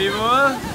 Lieber. wohl?